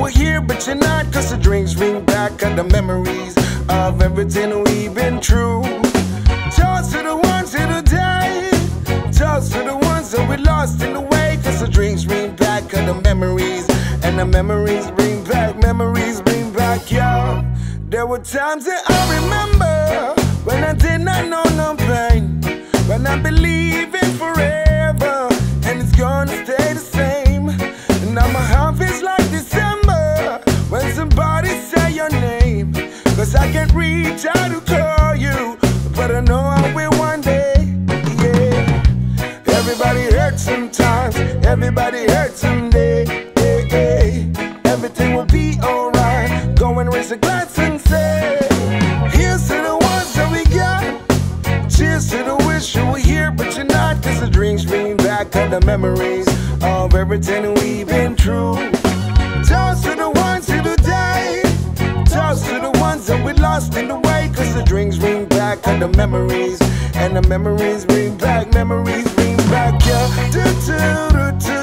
were here, but you're not. Cause the drinks ring back and the memories of everything we've been through. Toast to the ones who died. Toast to the ones that we lost in the way. Cause the drinks ring back and the memories. And the memories bring back, memories bring back, yo. There were times that I remember when I did not know no pain. When I believe in forever. And it's gonna stay Cause I can't reach out to call you, but I know I will one day. Yeah. Everybody hurts sometimes, everybody hurts someday. Yeah, yeah. Everything will be alright. Go and raise a glass and say, Here's to the ones that we got. Cheers to the wish you were here, but you're not. Cause the drinks bring back all the memories of everything we've been through. The drinks bring back all the memories. And the memories bring back, memories bring back, yeah. Do, do, do, do,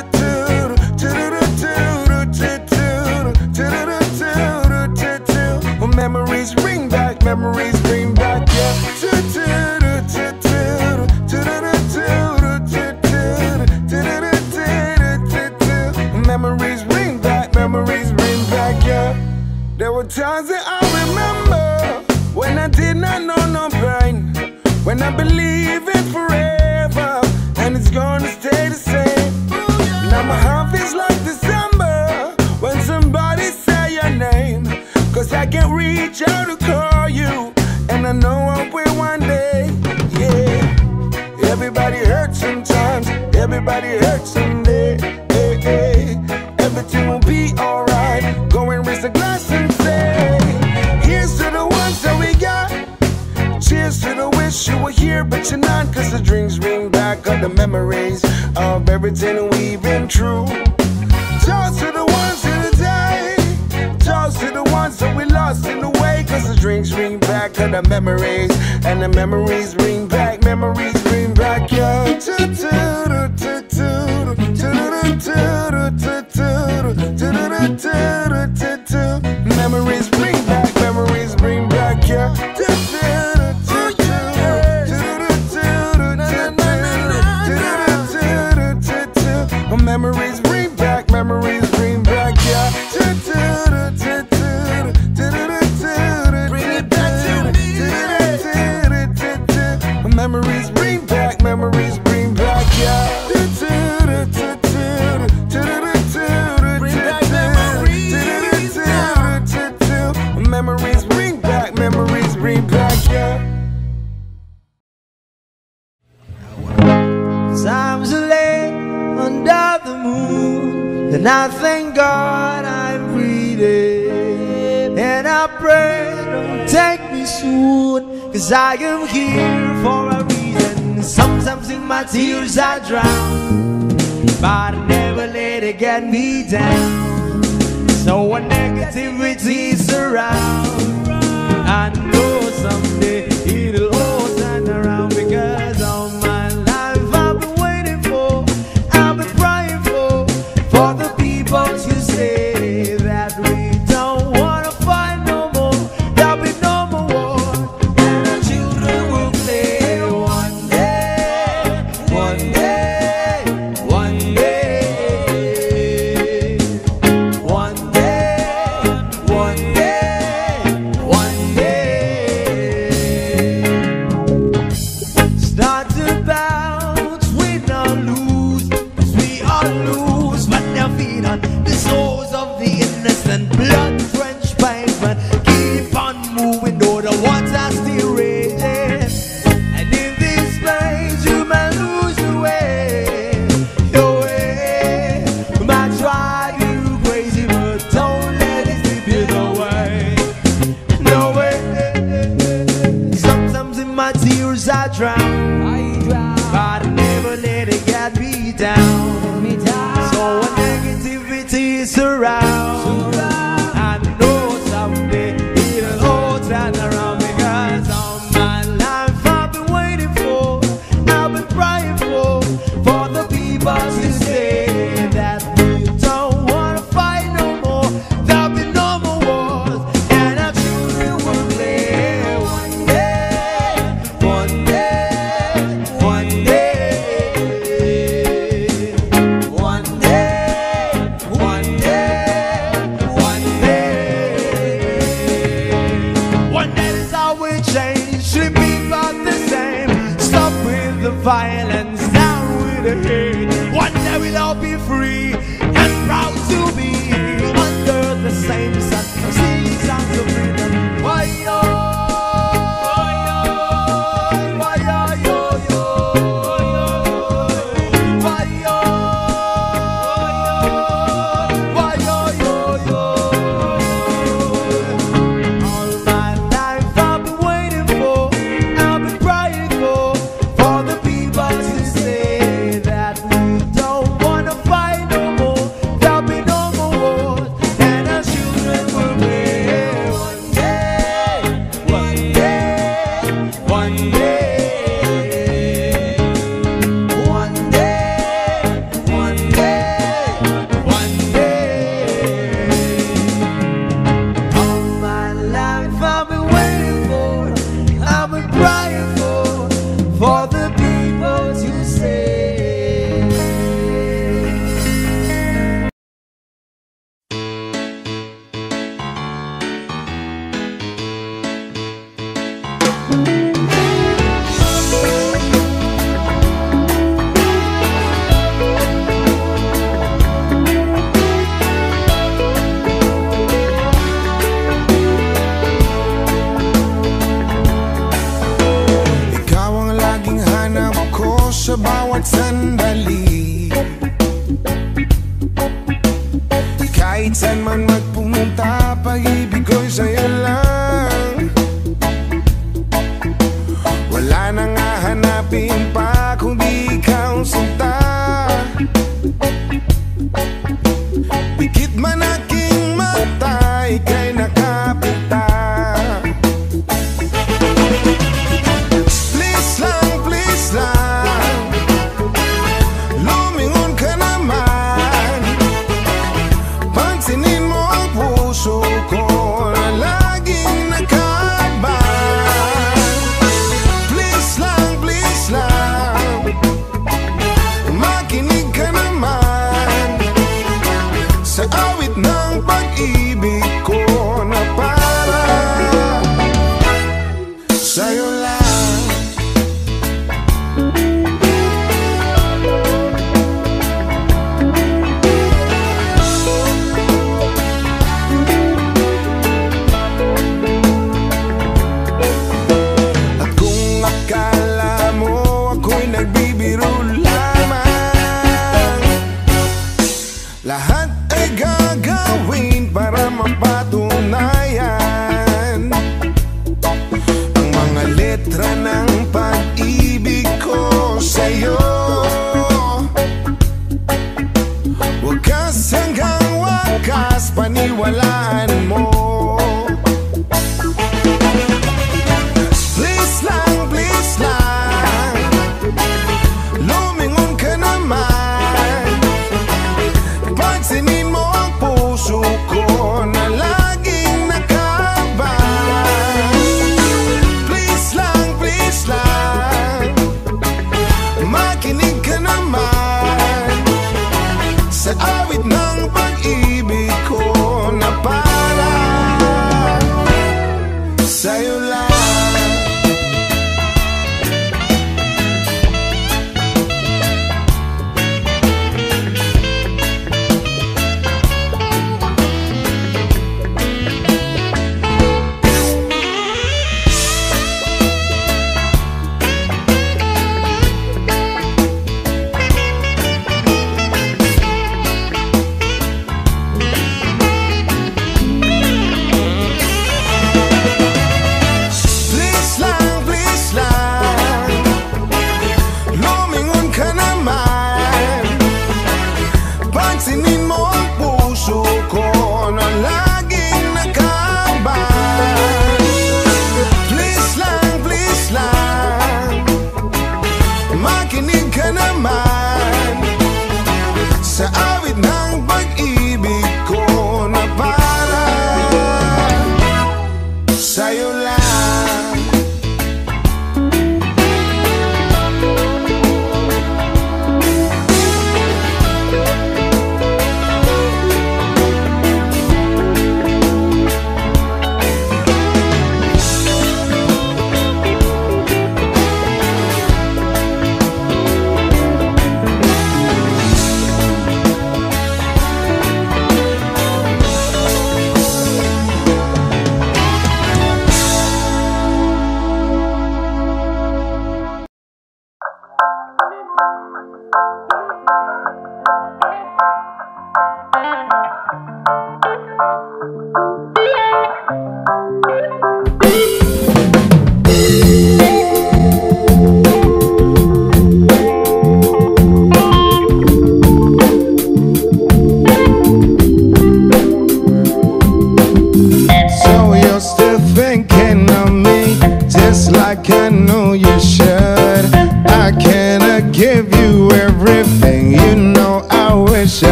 memories of everything we've been through. Toast to the ones who died. Toast to the ones that we lost in the way. Cause the drinks bring back the memories. And the memories bring back, memories bring back your. Memories tears I drown, but I never let it get me down. So when negativity surround,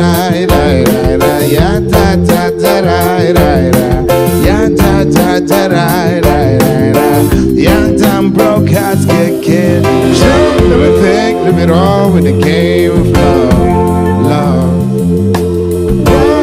rai rai rai rai ya ta ta ta rai rai rai. Ya ta ta ta rai rai rai rai. Ya tam broadcast get kid show everything live it all with the game of love. Love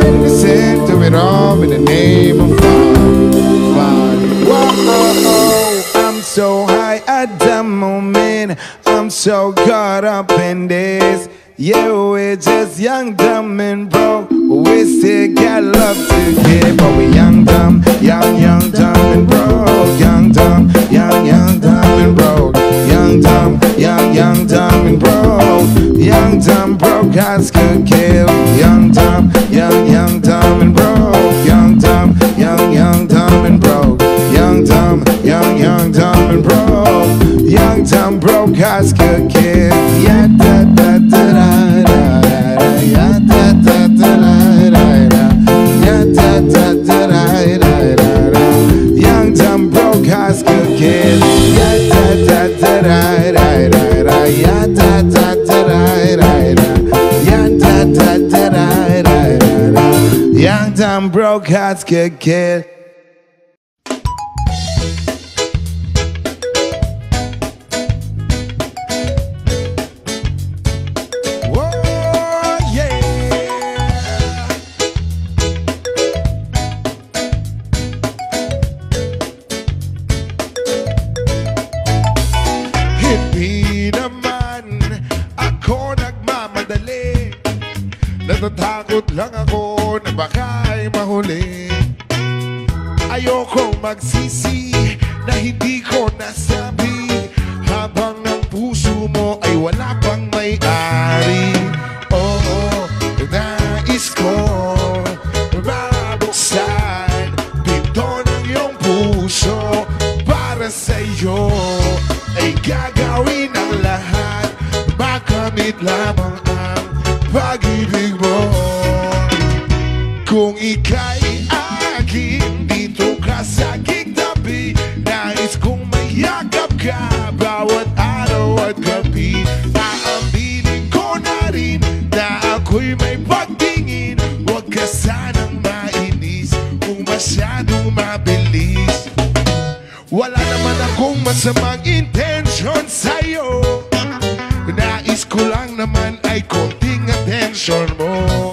one percent of it all in the name of love love whoa, whoa, whoa. I'm so high at the moment. I'm so caught up in this. Yeah just young, dumb, and broke. We still got love to give. But we young, dumb, young, young, dumb, and broke. Young, dumb, young, young, dumb, and broke. Young, dumb, young, young, dumb, and broke. Young, dumb, broke, high school kid. Young, dumb, young, young, dumb, and broke. Young, dumb, young, young, dumb, and broke. Young, dumb, young, young, dumb, and broke. Young, dumb, broke, high school broke hearts get killed. Kung ika'y aking dito ka sa aking tabi Nais kong mayakap ka bawat araw at gabi. Aaminin ko na rin na ako'y may pagtingin. Huwag ka sanang mainis kung masyadong mabilis. Wala naman akong masamang intensyon sa'yo. Nais ko lang naman ay konting atensyon mo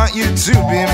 want you to be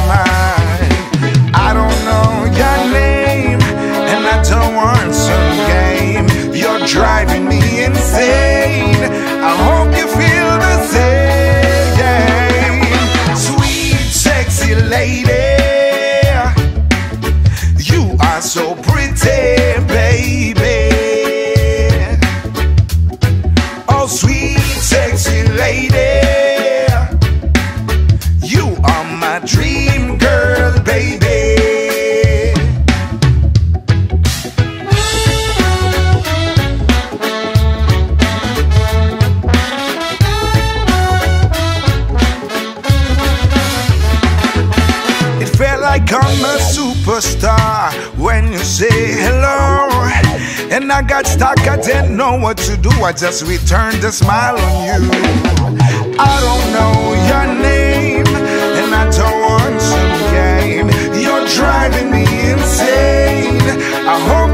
know what to do, I just returned the smile on you. I don't know your name, and I don't want to game. You're driving me insane. I hope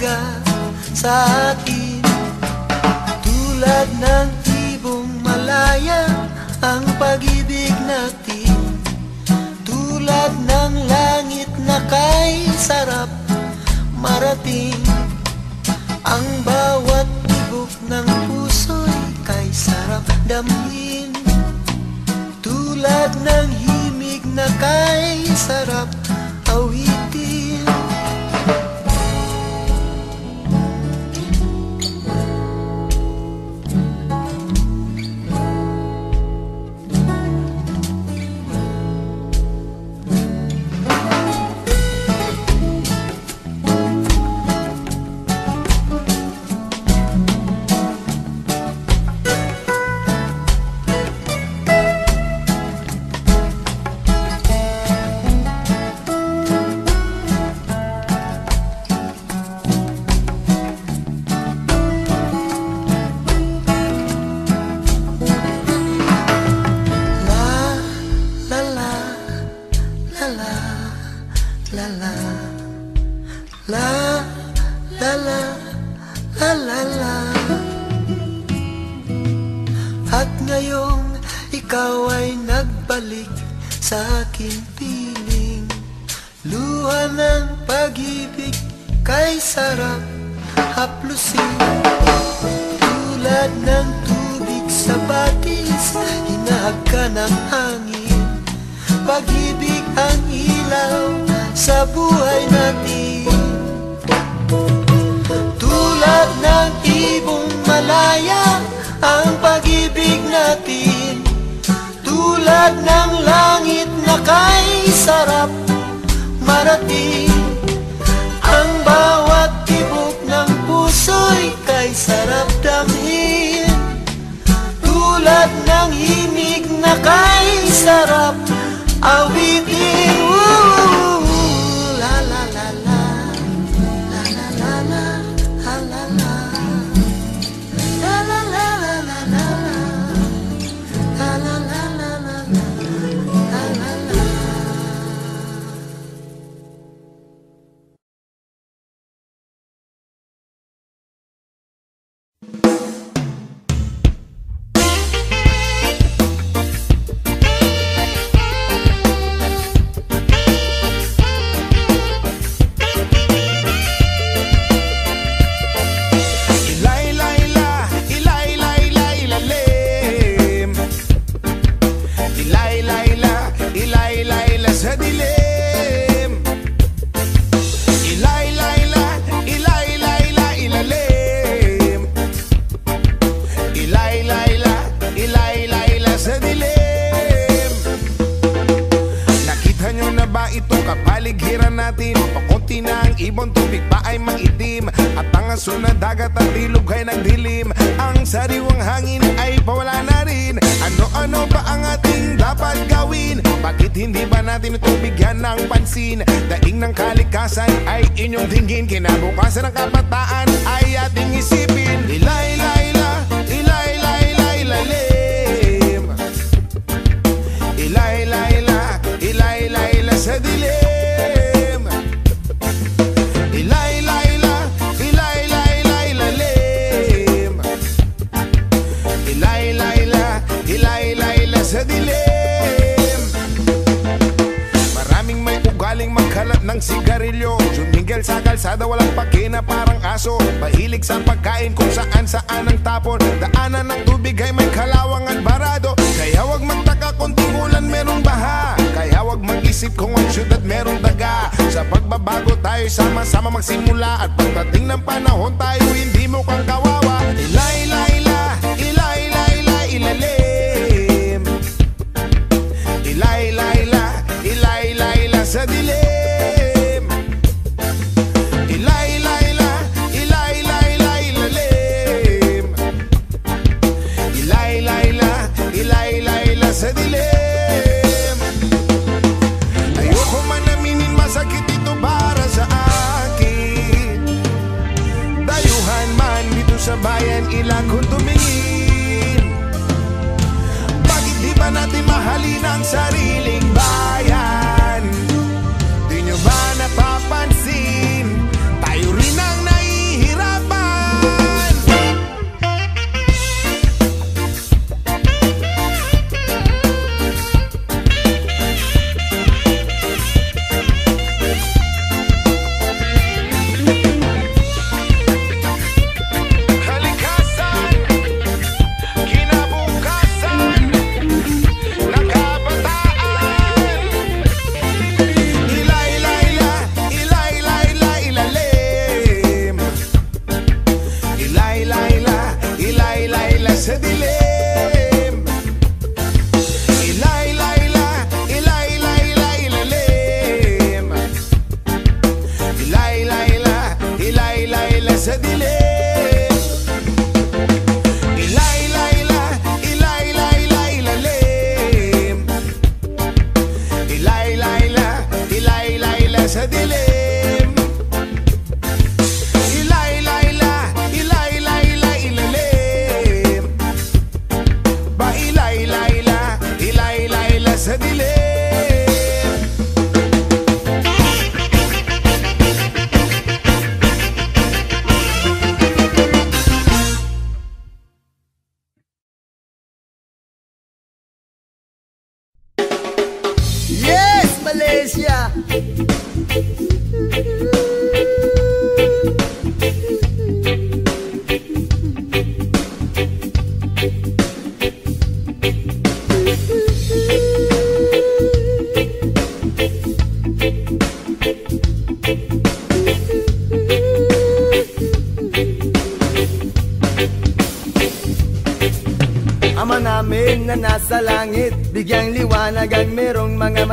mahalaga sa akin. Tulad ng ibong malaya ang pag-ibig natin. Tulad ng langit na kay sarap marating. Ang bawat tibok ng puso'y kay sarap damhin. Tulad ng himig na kay sarap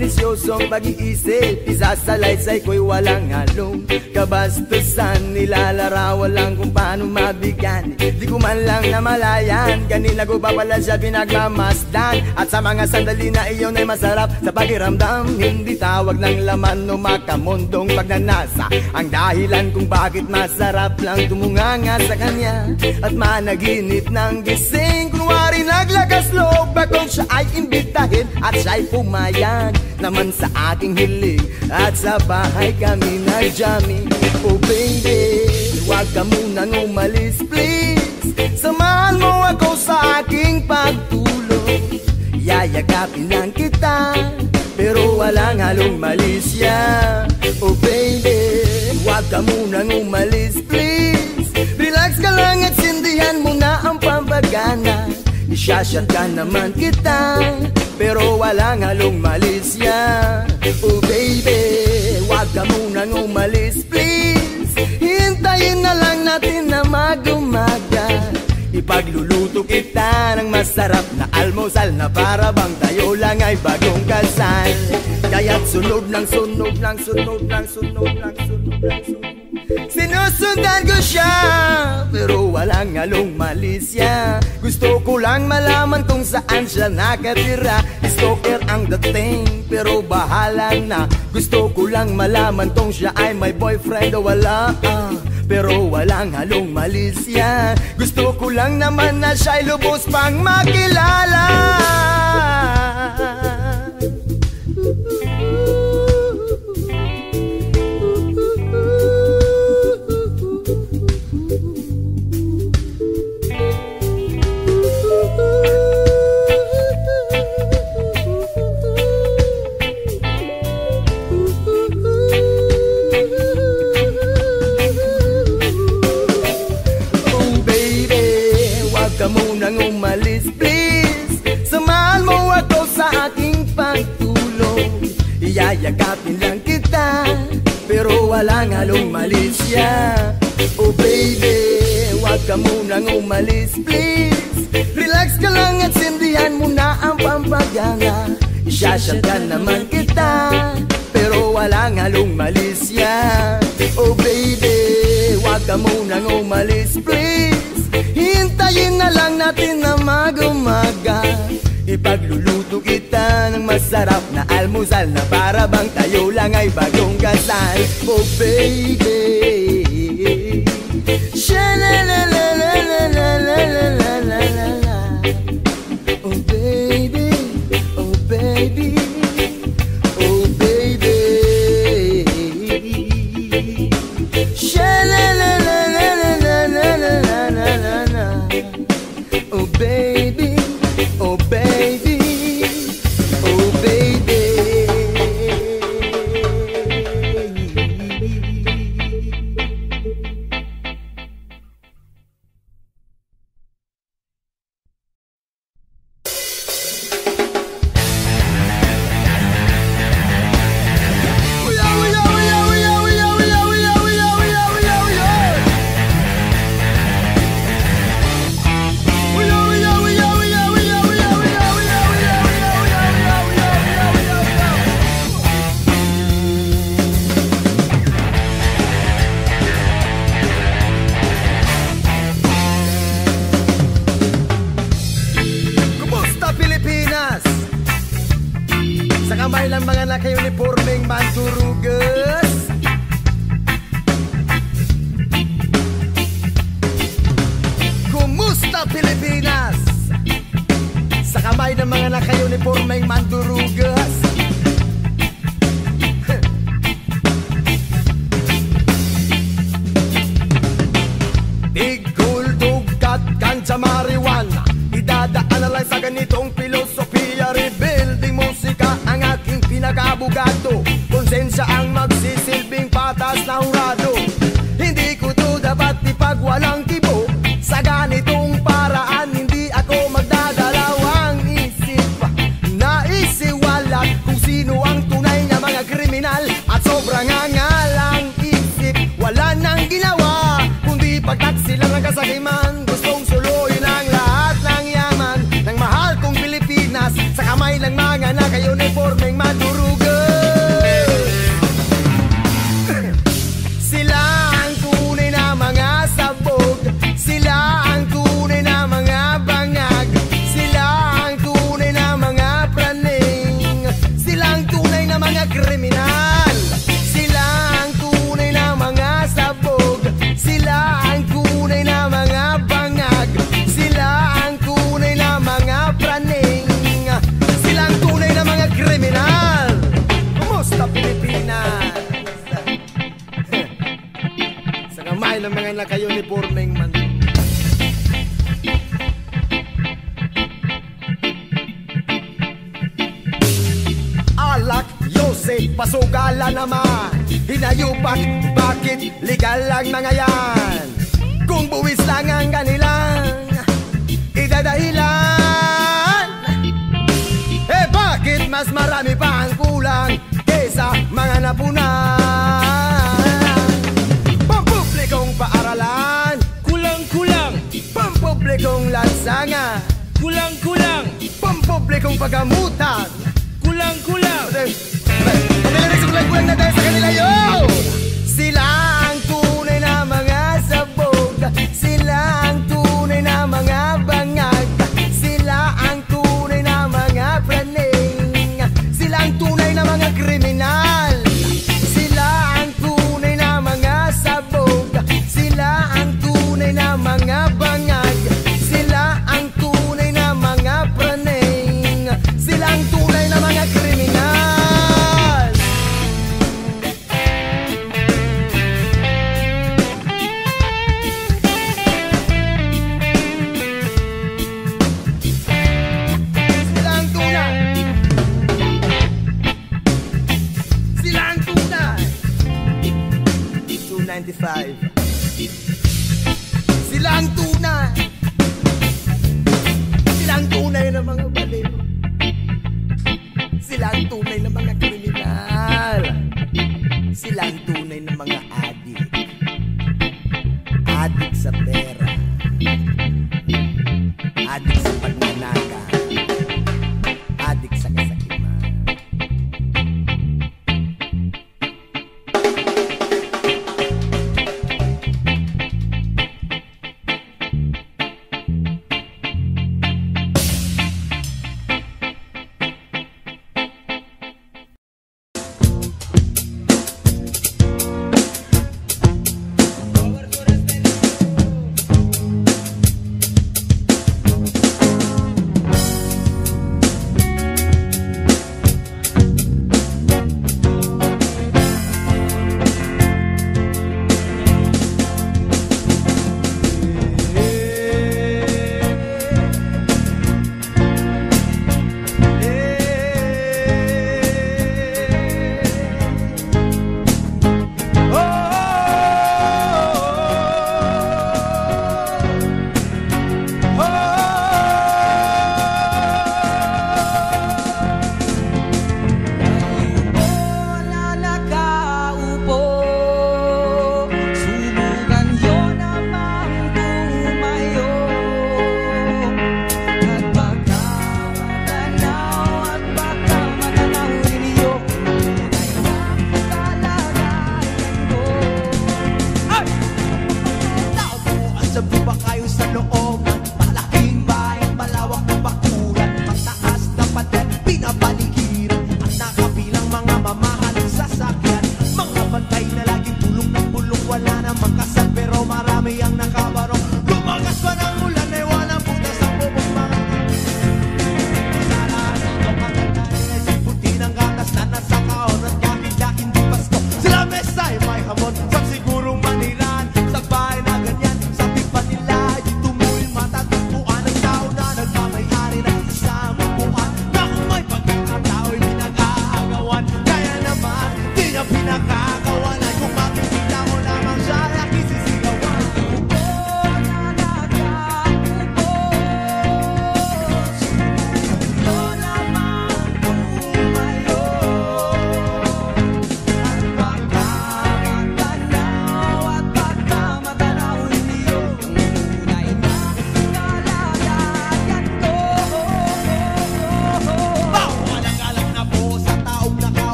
merong mga manisyosong pag-iisip Isasalaysay ko'y walang halong kabastusan Nilalarawan lang kung paano mabigyan. Di ko man lang namalayan Kanina ko pa pala siya pinagmamasdan. At sa mga sandali na iyon ay masarap Sa pakiramdam. Hindi tawag ng laman o makamundong pagnanasa. Ang dahilan kung bakit masarap lang tumunganga sa kanya. At managinip ng gising naglagas loob akong siya ay imbitahin At siya'y pumayag naman sa aking hiling. At sa bahay kami nag-jamming Oh baby, huwag ka munang umalis please. Samahan mo ako sa aking pagtulog Yayagapin lang kita Pero walang halong malisya Oh baby, huwag ka munang umalis please. Relax ka lang at sindihan mo na ang pampagana Isyashot ka naman kita Pero walang halong malisya Oh baby, huwag ka munang umalis please. Hintayin na lang natin na magumaga. Ipagluluto kita ng masarap na almusal Na para bang tayo lang ay bagong kasal. Kaya't sunod ng sunod ng sunod ng sunod ng sunod ng sunod Sinusundan ko siya Pero walang halong malisya Gusto ko lang malaman kung saan siya nakatira. Stalker ang dating Pero bahala na. Gusto ko lang malaman kung siya ay may boyfriend o wala ah. Pero walang halong malisya Gusto ko lang naman na siya'y lubos pang makilala Iyayagapin lang kita Pero walang halong malisya Oh baby, huwag ka munang umalis please. Relax ka lang at sindihan mo na ang pampagana. Isyashot ka naman kita Pero walang halong malisya Oh baby, huwag ka munang umalis please. Hintayin na lang natin na magumaga Ipagluluto kita ng masarap na almusal Na para bang tayo lang ay bagong kasal. Oh baby Borneng Manila. Alak, Yose, pasugala naman. Hinayupak, bakit legal lang mga yan? Kung buwis lang ang kanilang idadahilan Eh bakit mas marami pa ang kulang Kesa mga napunan? kailangan. Kulang-kulang. Pampublikong pagamutan. Kulang-kulang. Pag-lyrics kulang-kulang na dahil sa kanila yun Sila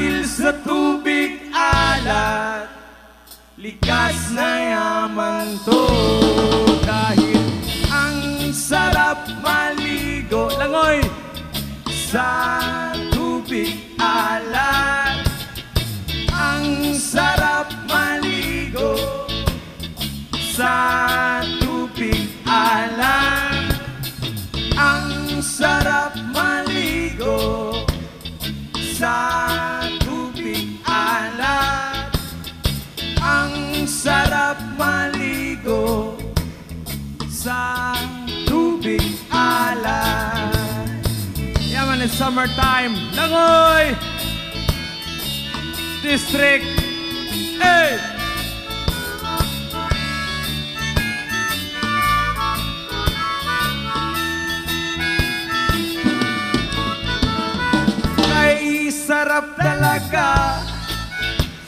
Dahil sa tubig alat Likas na yaman to. Dahil ang sarap maligo. Langoy! Sa tubig alat Ang sarap maligo. Sa tubig alat Ang sarap maligo. Sa Yaman, it's summertime. Langoy! District. Hey! Kay sarap talaga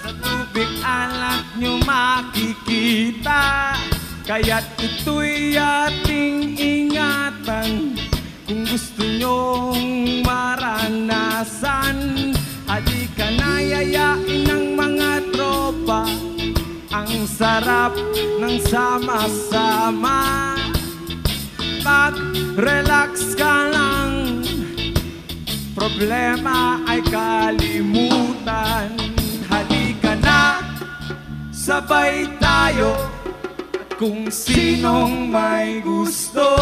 Sa tubig alat nyo makikita Kaya't ito'y ating ingatan Kung gusto nyong maranasan Halika na yayain ng mga tropa. Ang sarap ng sama-sama. Mag-relax ka lang. Problema ay kalimutan. Halika na, sabay tayo. At kung sinong may gusto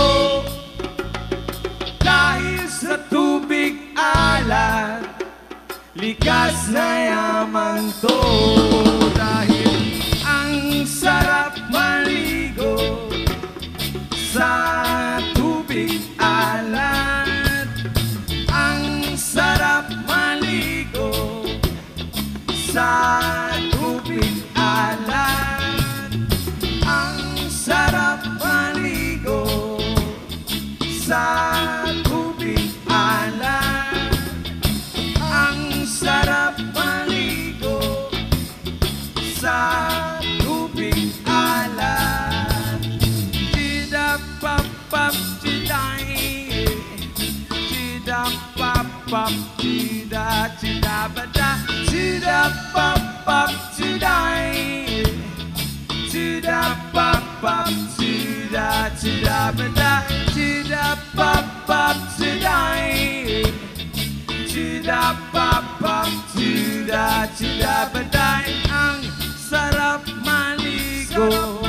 Dahil sa tubig alat Likas na yaman to. Dahil ang sarap maligo Sa tubig alat Ang sarap maligo Sa tubig alat Ang sarap maligo Sa pop, dee da, dee da, ba da, dee da, pop, pop, dee da, dee da, pop, pop, dee da, dee da, ba da, dee da, pop, pop, dee da, dee da, pop, pop, dee da, dee da, ba da, ang sarap maligo.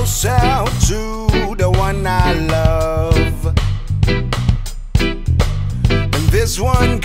closer to the one I love. And this one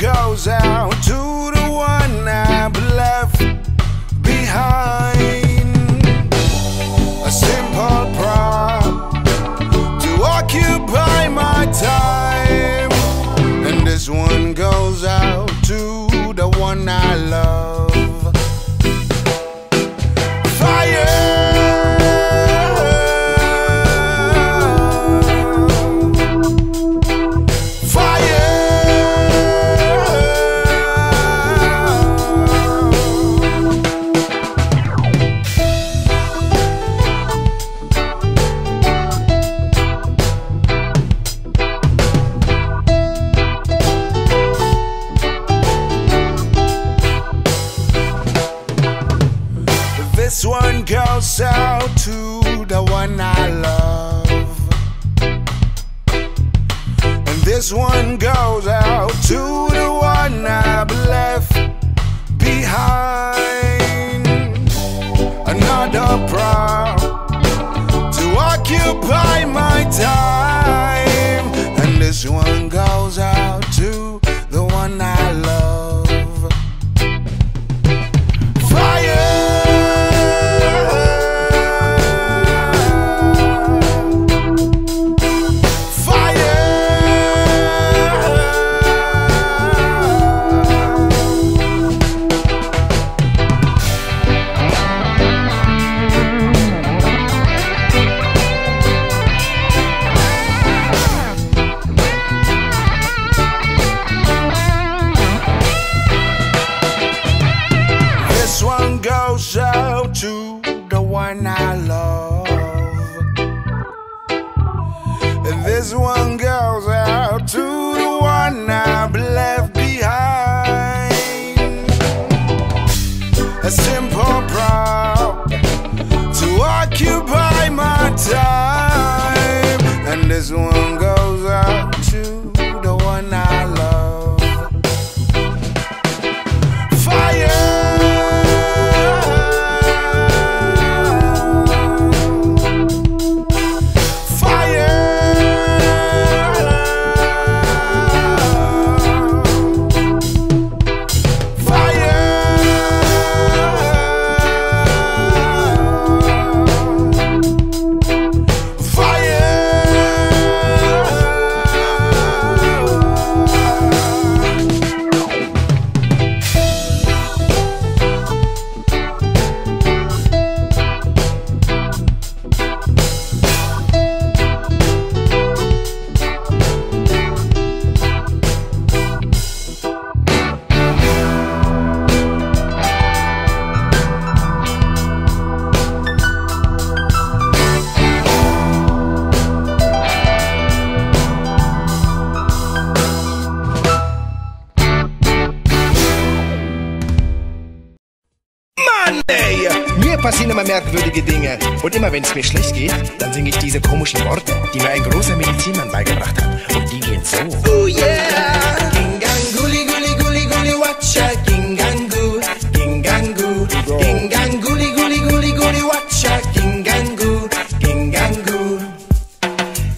immer wenn es mir schlecht geht, dann singe ich diese komischen Worte, die mir ein großer Medizinmann beigebracht hat. Und die gehen so. Oh yeah! Ginganguli, guli, guli, guli, watcha. Gingangu, gingangu. Ginganguli, guli, guli, guli, watcha. Gingangu, gingangu.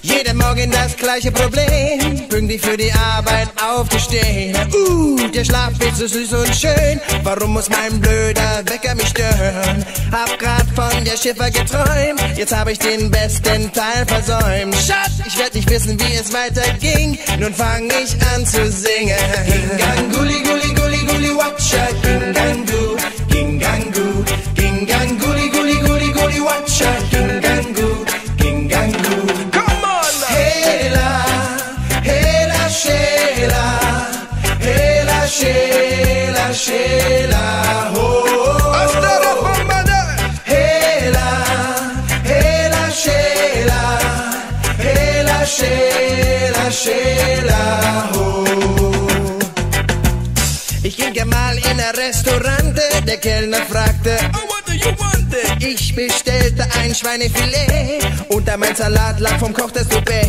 Jeden Morgen das gleiche Problem, pünktlich für die Arbeit aufzustehen. Uh, der Schlaf ist so süß und schön. Warum muss mein blöder Wecker mich stören? Hab der Schiffer geträumt, jetzt hab ich den besten Teil versäumt. Schatz, ich werd nicht wissen, wie es weiterging. Nun fang ich an zu singen. Ginganguli, guli, guli, guli, watcha. Gingangu, gingangu. Ginganguli, guli, guli, guli, watcha. Gingangu, gingangu. Come on! Hela, hela, shela. Hela, shela, shela, ho. Shela, ho. Ich ging mal in ein Restaurante, der Kellner fragte, oh, what do you want? Ich bestellte ein Schweinefilet und da mein Salat lag vom Koch das Souper.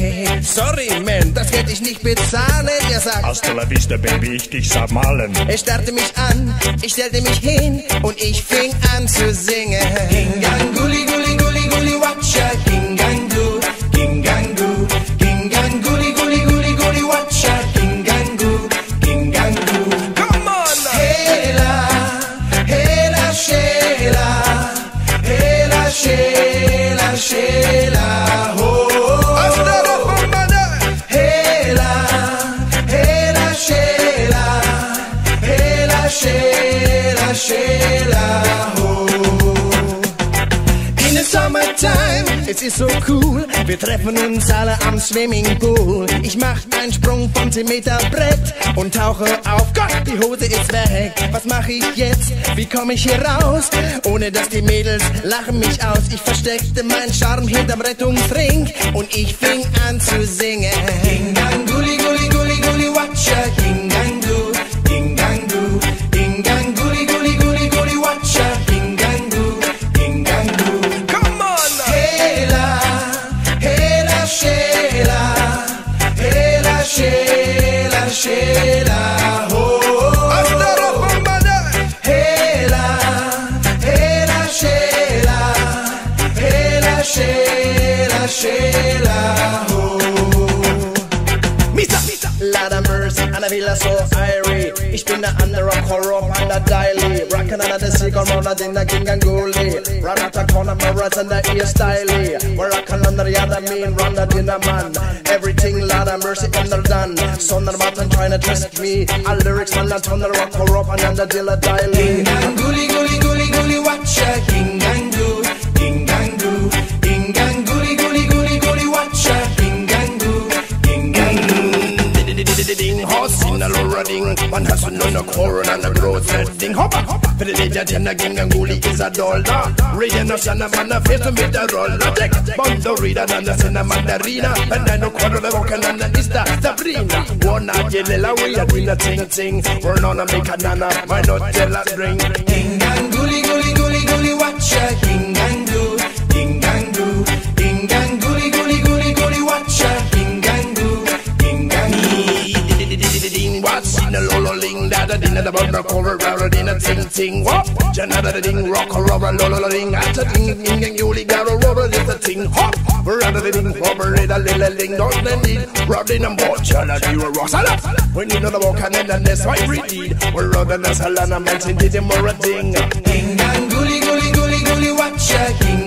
Sorry, man, das werde ich nicht bezahlen. Er sagt, Hasta la vista, Baby, ich dich sag malen. er starrte mich an, ich stellte mich hin und ich fing an zu singen. Ginganguli, guli, guli, guli, watcha, gingangu, es ist so cool. Wir treffen uns alle am Swimmingpool. Ich mach einen Sprung vom 10 Meter Brett und tauche auf. Gott, die Hose ist weg. Was mache ich jetzt? Wie komme ich hier raus? Ohne dass die Mädels lachen mich aus. Ich versteckte meinen Charme hinterm Rettungsring und ich fing an zu singen. Ginganguli, guli, guli, guli, watcha. Sheila Lord of mercy, and I feel so irate. Ich bin der andere corrupt and a daily. Rockin' on the sick around the king and goalie. Run out the corner, my rats and the ear style. Where I can under the other mean, run the dinner man. Everything, Lord of mercy, under done. Son of Martin trying to test me. I lyrics, man, I turn the rock corrupt and under the dealer daily. King and gooly, gooly, gooly, gooly, watch a King and running. Man has to know no corona and a growth thing Hoppa, for the a ten again. gully is a dollar. Raiden of Shanna man a face to meet the roller Take Bondo reader and the Sena Mandarina. And I no quarter the walk and the Ista Sabrina One a jelela we a doing a ting ting. We're not a make a nana, why not tell us ring King and gully gully gully gully watch ya. King and rubber, rubber, ding a ting ting. Wop, janada ding, rock a rubber, lolo lo ding, at a ding, ding, and you got a rubber, little ting. Hop, rubber, ding, rubber, little little ding, don't let it. Rubber, ding, and boy, chala, you a rock, salat. When you know the walk, and then that's why we did. We're rather than a salana, mention, did him or a ding. Ding, dang, gully, gully, gully, gully, watch ya, ding.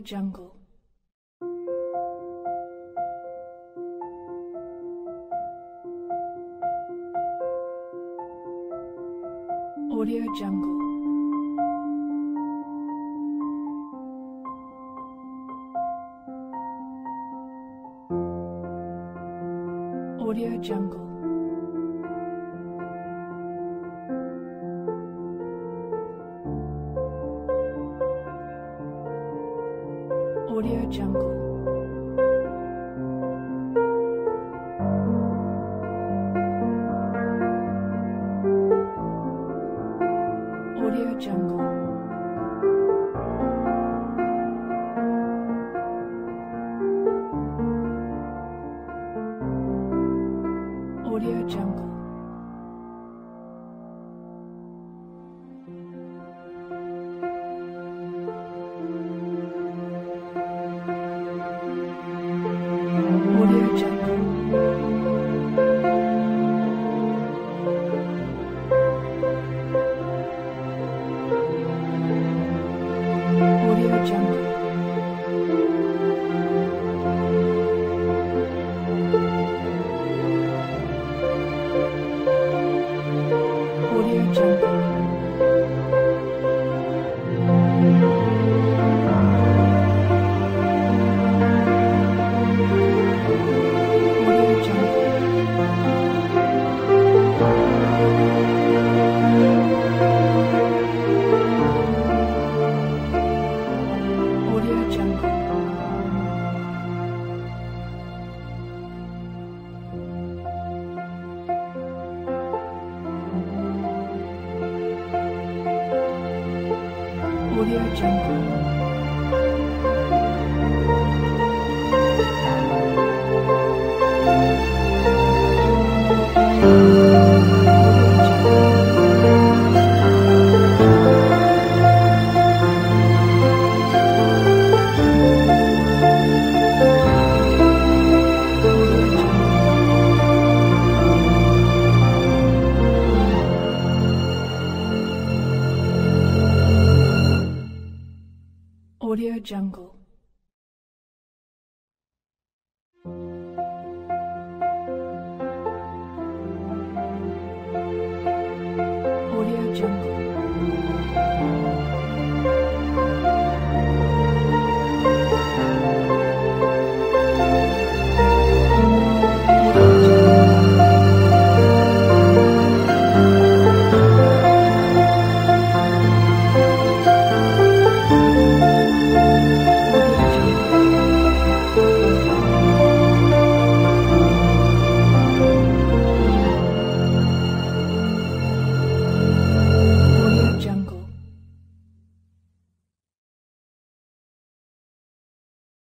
Jungle. Audio Jungle.